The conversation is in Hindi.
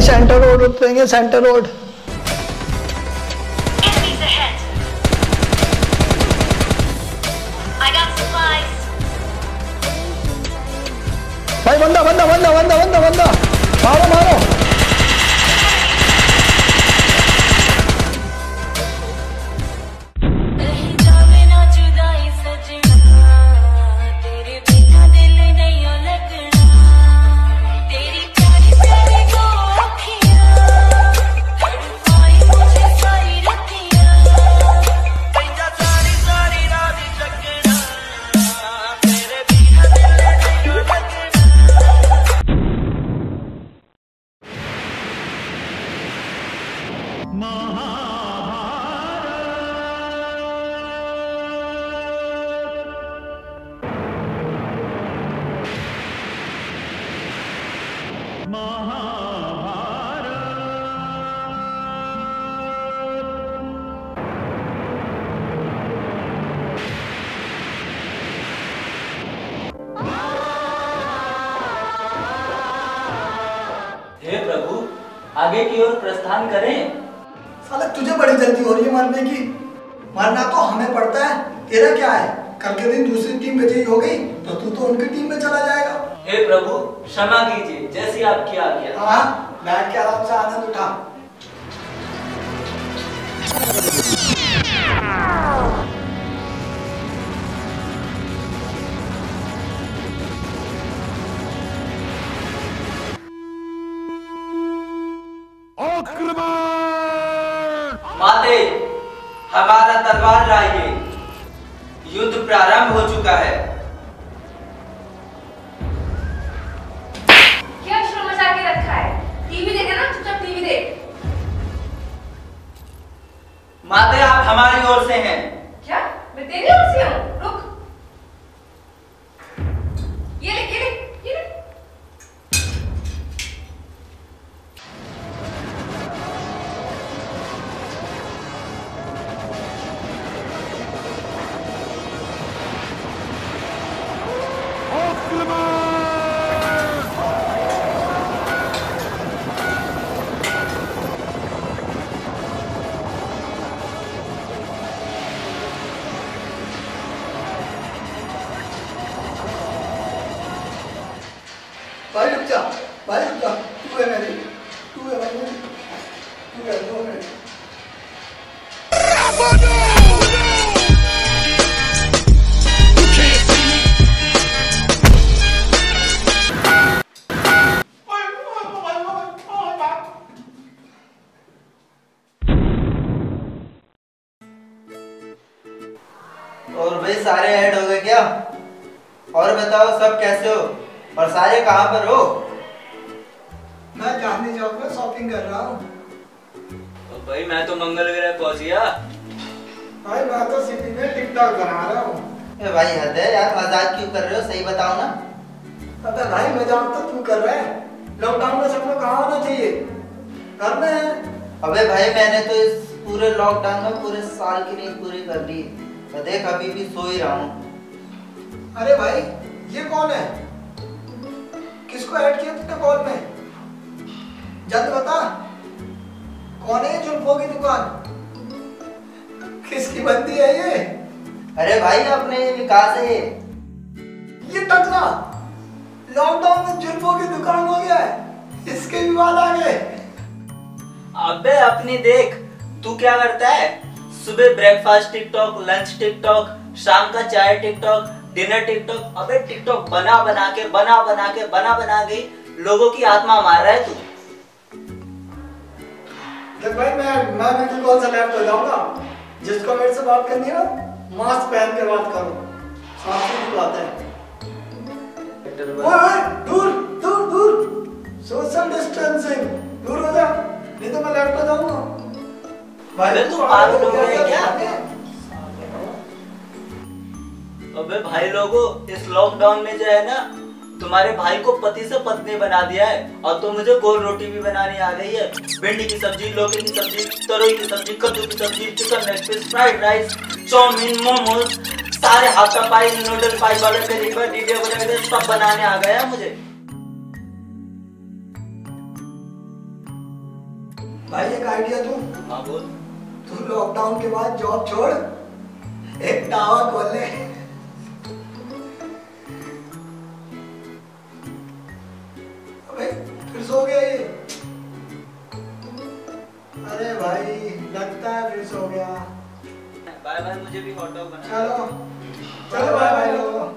भाई सेंटर रोड उतरेंगे सेंटर रोड आगे की ओर प्रस्थान करें। साले, तुझे बड़ी जल्दी हो रही है मरने की। मरना तो हमें पड़ता है, तेरा क्या है? कल के दिन दूसरी टीम में विजयी हो गई तो तू तो उनकी टीम में चला जाएगा। हे प्रभु क्षमा कीजिए जैसी आपकी आज्ञा हाँ बैठ के आराम से आनंद उठा? माते हमारा तलवार लाइए। युद्ध प्रारंभ हो चुका है। जा भाई जा तू है मेरी तू है भाई मेरी तू है दो और भाई सारे ऐड हो गए क्या? और बताओ, सब कैसे हो? और सारे कहाँ पर हो? मैं चांदनी चौक में शॉपिंग कर रहा हूँ। तो भाई मैं तो मंगल ग्रह पहुँच गया। भाई मैं तो सिटी में टिकटॉक बना रहा हूँ। ए भाई हद है यार मज़ाक क्यों कर रहे हो? सही बताओ ना। अबे भाई मज़ाक तो तू कर रहा है। लॉकडाउन में सब लोग कहाँ होना चाहिए? घर में है। अबे भाई मैंने तो इस पूरे लॉकडाउन में पूरे साल की नींद पूरी कर ली। तो देख अभी भी सो ही रहा हूँ। अरे भाई ये कौन है? किसको ऐड किया तूने कॉल में? जल्द बता। कौन है ये जुल्फों की दुकान? किसकी बंदी है ये? अरे भाई अपने विकास है ये। ये टकला। लॉकडाउन में जुल्फों की दुकान हो गया है। इसके भी बाल आ गए। अबे अपनी देख तू क्या करता है? सुबह ब्रेकफास्ट टिकटॉक लंच टिकटॉक शाम का चाय टिकटॉक डिनर टिकटॉक अबे टिकटॉक बना बना के बना बना के बना बना के लोगों की आत्मा मार रहा है तू। देख भाई मैं मैं वीडियो कॉल से लैप हो जाऊँगा? जिसको मेरे से बात करनी है ना मास्क पहन कर बात करो। साफ़ सुथरी बात है। ओए दूर दूर दूर। सोशल डिस्टेंसिंग दूर हो जा नहीं तो मैं लेफ़्ट हो जाऊँगा। अबे तू पागल हो गया क्या? अबे भाई लोगों इस लॉकडाउन में जो है ना तुम्हारे भाई को पति से पत्नी बना दिया है और तो मुझे गोल रोटी भी बनानी आ गई है। भिंडी की सब्ज़ी लौकी की सब्ज़ी तरोई की सब्ज़ी कद्दू की सब्ज़ी chicken leg fried rice chow mein momos सारे हाथा पाई नूडल पाई वाले मेरी वीडियो वगैरह सब बनाने आ गया मुझे। भाई एक आइडिया तू? हाँ बोल। तू लॉकडाउन के बाद जॉब छोड़? एक दावा खोल ले। बाय बाय मुझे भी हॉट डॉग बना चलो। चलो बाय बाय लोगों